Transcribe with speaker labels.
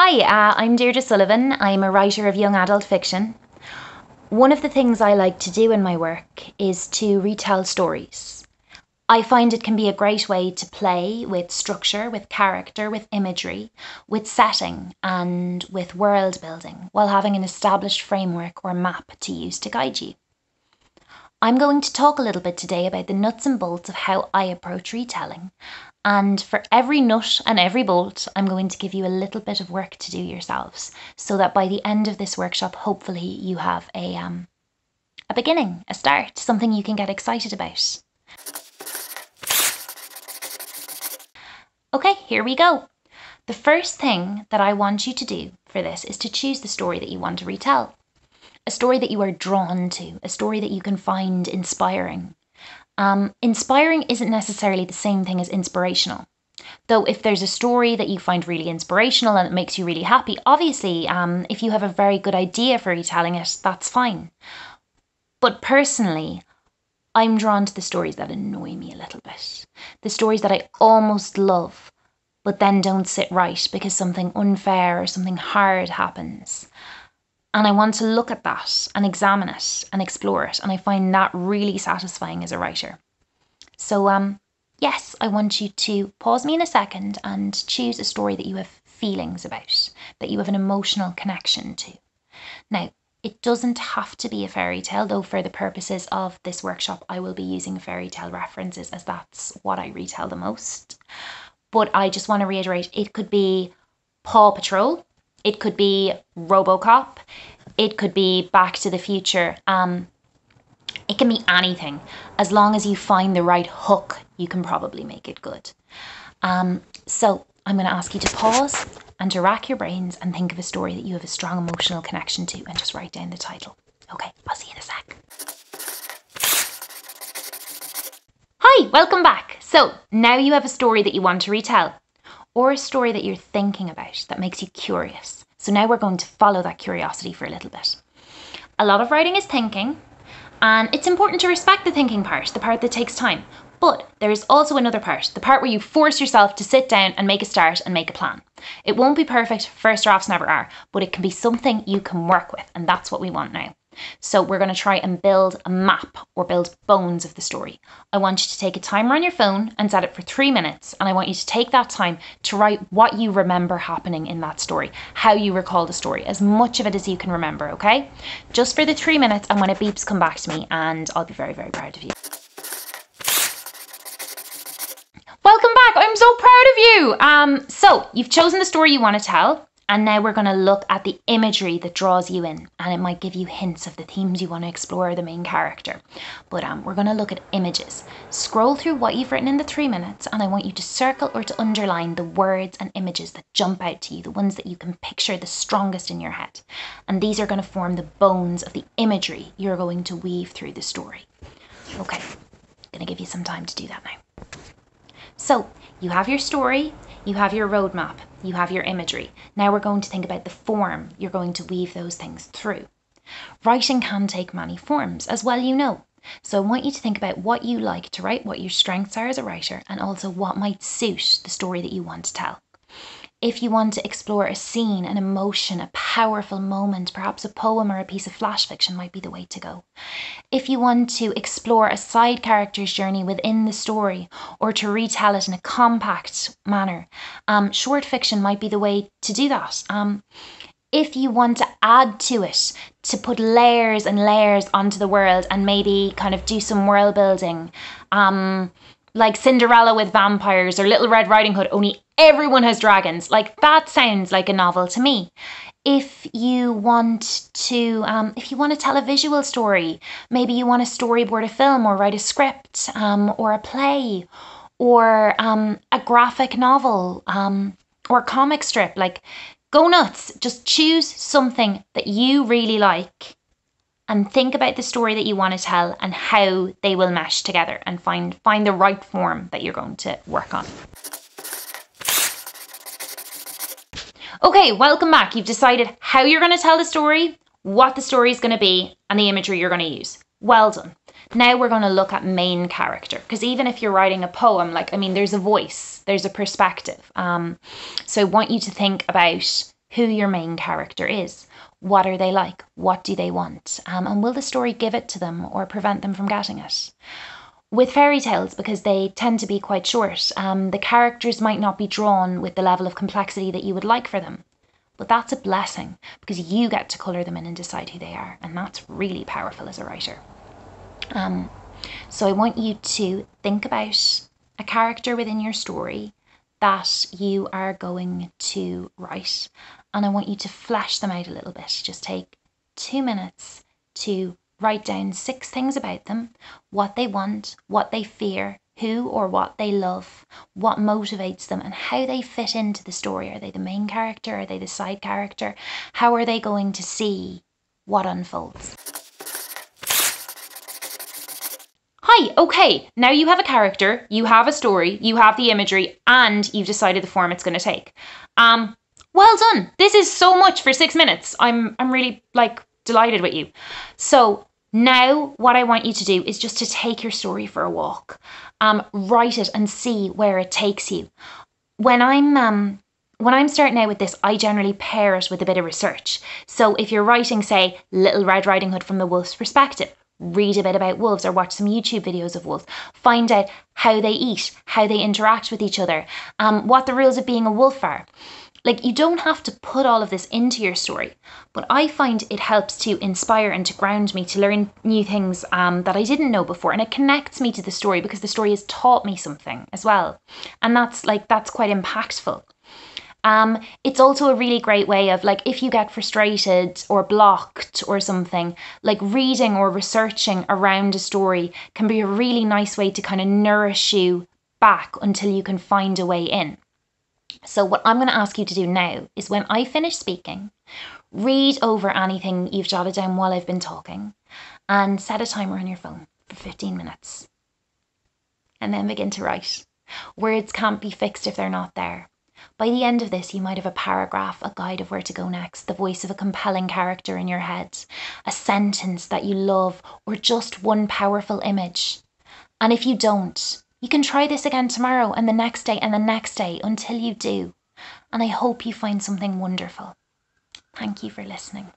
Speaker 1: Hi, uh, I'm Deirdre Sullivan. I'm a writer of young adult fiction. One of the things I like to do in my work is to retell stories. I find it can be a great way to play with structure, with character, with imagery, with setting, and with world building while having an established framework or map to use to guide you. I'm going to talk a little bit today about the nuts and bolts of how I approach retelling. And for every nut and every bolt, I'm going to give you a little bit of work to do yourselves so that by the end of this workshop, hopefully you have a, um, a beginning, a start, something you can get excited about. Okay, here we go. The first thing that I want you to do for this is to choose the story that you want to retell a story that you are drawn to, a story that you can find inspiring. Um, inspiring isn't necessarily the same thing as inspirational. Though, if there's a story that you find really inspirational and it makes you really happy, obviously, um, if you have a very good idea for retelling it, that's fine. But personally, I'm drawn to the stories that annoy me a little bit. The stories that I almost love, but then don't sit right because something unfair or something hard happens. And I want to look at that and examine it and explore it. And I find that really satisfying as a writer. So, um, yes, I want you to pause me in a second and choose a story that you have feelings about, that you have an emotional connection to. Now, it doesn't have to be a fairy tale, though, for the purposes of this workshop, I will be using fairy tale references as that's what I retell the most. But I just want to reiterate it could be Paw Patrol, it could be Robocop. It could be Back to the Future. Um, it can be anything. As long as you find the right hook, you can probably make it good. Um, so I'm going to ask you to pause and to rack your brains and think of a story that you have a strong emotional connection to and just write down the title. Okay, I'll see you in a sec. Hi, welcome back. So now you have a story that you want to retell or a story that you're thinking about that makes you curious. So now we're going to follow that curiosity for a little bit. A lot of writing is thinking, and it's important to respect the thinking part, the part that takes time. But there is also another part, the part where you force yourself to sit down and make a start and make a plan. It won't be perfect, first drafts never are, but it can be something you can work with, and that's what we want now. So we're going to try and build a map or build bones of the story. I want you to take a timer on your phone and set it for three minutes. And I want you to take that time to write what you remember happening in that story, how you recall the story, as much of it as you can remember, okay? Just for the three minutes. And when it beeps, come back to me and I'll be very, very proud of you. Welcome back. I'm so proud of you. Um, so you've chosen the story you want to tell. And now we're going to look at the imagery that draws you in, and it might give you hints of the themes you want to explore the main character. But um, we're going to look at images. Scroll through what you've written in the three minutes, and I want you to circle or to underline the words and images that jump out to you, the ones that you can picture the strongest in your head. And these are going to form the bones of the imagery you're going to weave through the story. Okay, I'm going to give you some time to do that now. So, you have your story, you have your roadmap, you have your imagery. Now we're going to think about the form you're going to weave those things through. Writing can take many forms, as well you know. So I want you to think about what you like to write, what your strengths are as a writer, and also what might suit the story that you want to tell. If you want to explore a scene, an emotion, a powerful moment, perhaps a poem or a piece of flash fiction might be the way to go. If you want to explore a side character's journey within the story or to retell it in a compact manner, um, short fiction might be the way to do that. Um, if you want to add to it, to put layers and layers onto the world and maybe kind of do some world building, um, like Cinderella with vampires or Little Red Riding Hood, only everyone has dragons. Like that sounds like a novel to me. If you want to, um, if you want to tell a visual story, maybe you want to storyboard a film or write a script um, or a play or um, a graphic novel um, or comic strip, like go nuts. Just choose something that you really like and think about the story that you want to tell and how they will mesh together and find find the right form that you're going to work on. Okay, welcome back. You've decided how you're going to tell the story, what the story is going to be, and the imagery you're going to use. Well done. Now we're going to look at main character because even if you're writing a poem, like, I mean, there's a voice, there's a perspective. Um, so I want you to think about who your main character is. What are they like? What do they want? Um, and will the story give it to them or prevent them from getting it? With fairy tales, because they tend to be quite short, um, the characters might not be drawn with the level of complexity that you would like for them. But that's a blessing because you get to colour them in and decide who they are. And that's really powerful as a writer. Um, so I want you to think about a character within your story that you are going to write. And I want you to flesh them out a little bit. Just take two minutes to write down six things about them what they want, what they fear, who or what they love, what motivates them, and how they fit into the story. Are they the main character? Are they the side character? How are they going to see what unfolds? Hi, okay, now you have a character, you have a story, you have the imagery, and you've decided the form it's going to take. Um, well done. This is so much for six minutes. I'm, I'm really like delighted with you. So now what I want you to do is just to take your story for a walk. Um, write it and see where it takes you. When I'm um, when I'm starting out with this, I generally pair it with a bit of research. So if you're writing, say, Little Red Riding Hood from the wolf's perspective, read a bit about wolves or watch some YouTube videos of wolves. Find out how they eat, how they interact with each other, um, what the rules of being a wolf are. Like, you don't have to put all of this into your story, but I find it helps to inspire and to ground me to learn new things um, that I didn't know before. And it connects me to the story because the story has taught me something as well. And that's like, that's quite impactful. Um, it's also a really great way of like if you get frustrated or blocked or something, like reading or researching around a story can be a really nice way to kind of nourish you back until you can find a way in. So, what I'm going to ask you to do now is when I finish speaking, read over anything you've jotted down while I've been talking and set a timer on your phone for 15 minutes. And then begin to write. Words can't be fixed if they're not there. By the end of this, you might have a paragraph, a guide of where to go next, the voice of a compelling character in your head, a sentence that you love, or just one powerful image. And if you don't, you can try this again tomorrow and the next day and the next day until you do. And I hope you find something wonderful. Thank you for listening.